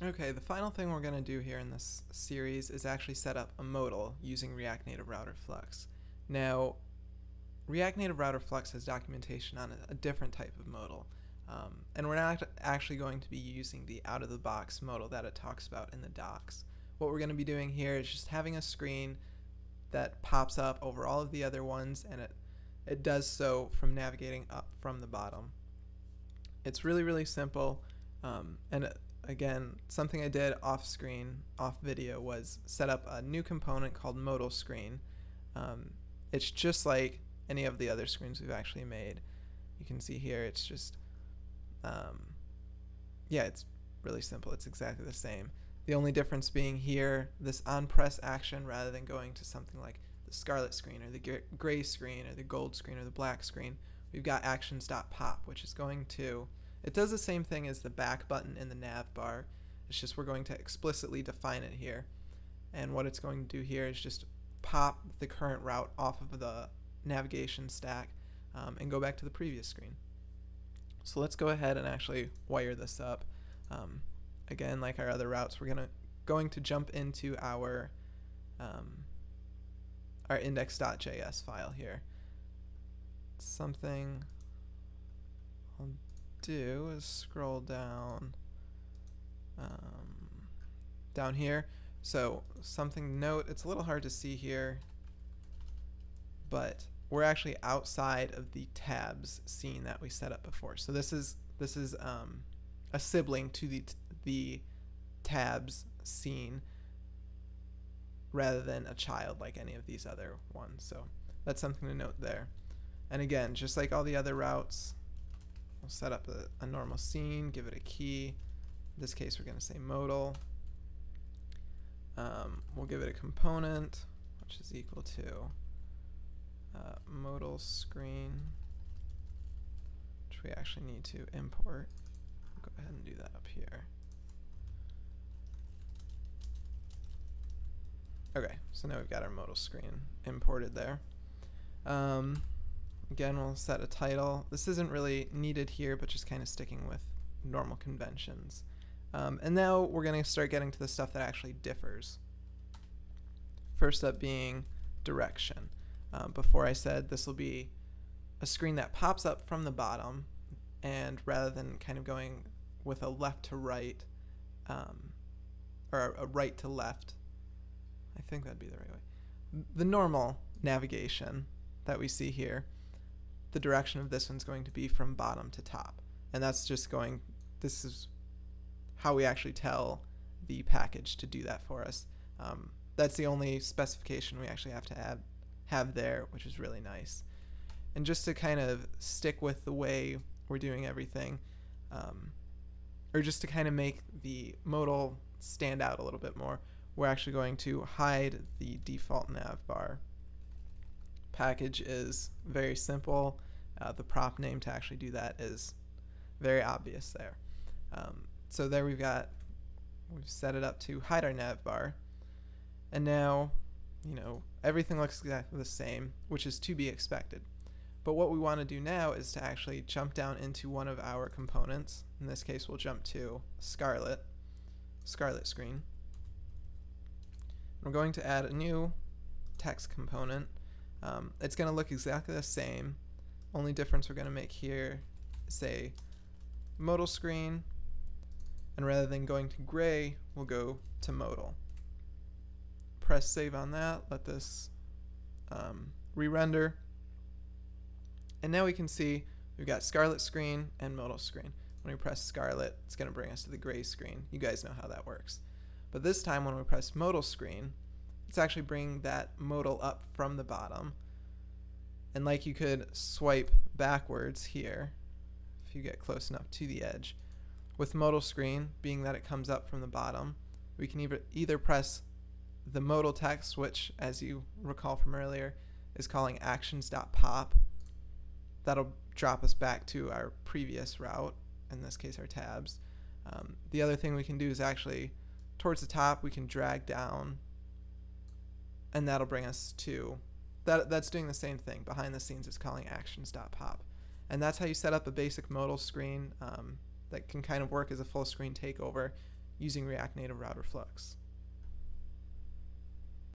Okay, the final thing we're going to do here in this series is actually set up a modal using React Native Router Flux. Now, React Native Router Flux has documentation on a, different type of modal, um, and we're not actually going to be using the out-of-the-box modal that it talks about in the docs. What we're going to be doing here is just having a screen that pops up over all of the other ones, and it, it does so from navigating up from the bottom. It's really, really simple, um, and again, something I did off screen, off video, was set up a new component called modal screen. Um, it's just like any of the other screens we've actually made. You can see here it's just, um, yeah, it's really simple. It's exactly the same. The only difference being here, this on press action rather than going to something like the scarlet screen or the gray screen or the gold screen or the black screen, we've got actions.pop, which is going to it does the same thing as the back button in the nav bar. It's just we're going to explicitly define it here. And what it's going to do here is just pop the current route off of the navigation stack um, and go back to the previous screen. So let's go ahead and actually wire this up. Um, again, like our other routes, we're gonna going to jump into our um, our index.js file here. Something I'll do is scroll down um, down here. So something note, it's a little hard to see here, but we're actually outside of the tabs scene that we set up before. So this is this is um, a sibling to the the tabs scene rather than a child like any of these other ones. So that's something to note there. And again, just like all the other routes, We'll set up a, a normal scene, give it a key. In this case, we're going to say modal. Um, we'll give it a component, which is equal to uh, modal screen, which we actually need to import. Go ahead and do that up here. Okay, so now we've got our modal screen imported there. Um, Again, we'll set a title. This isn't really needed here, but just kind of sticking with normal conventions. Um, and now we're going to start getting to the stuff that actually differs. First up being direction. Um, before I said this will be a screen that pops up from the bottom, and rather than kind of going with a left to right, um, or a right to left, I think that'd be the right way. The normal navigation that we see here the direction of this one's going to be from bottom to top. And that's just going, this is how we actually tell the package to do that for us. Um, that's the only specification we actually have to add, have there, which is really nice. And just to kind of stick with the way we're doing everything, um, or just to kind of make the modal stand out a little bit more, we're actually going to hide the default nav bar package is very simple. Uh, the prop name to actually do that is very obvious there. Um, so there we've got, we've set it up to hide our nav bar. And now, you know, everything looks exactly the same, which is to be expected. But what we want to do now is to actually jump down into one of our components. In this case, we'll jump to Scarlet, Scarlet screen. We're going to add a new text component um, it's going to look exactly the same. Only difference we're going to make here is say modal screen, and rather than going to gray, we'll go to modal. Press save on that, let this um, re-render, and now we can see we've got scarlet screen and modal screen. When we press scarlet, it's going to bring us to the gray screen. You guys know how that works. But this time when we press modal screen, it's actually bringing that modal up from the bottom. And like you could swipe backwards here, if you get close enough to the edge. With modal screen, being that it comes up from the bottom, we can either, either press the modal text, which, as you recall from earlier, is calling actions.pop. That'll drop us back to our previous route, in this case our tabs. Um, the other thing we can do is actually, towards the top, we can drag down and that'll bring us to that that's doing the same thing behind the scenes it's calling actions.pop and that's how you set up a basic modal screen um, that can kind of work as a full screen takeover using React Native Router Flux.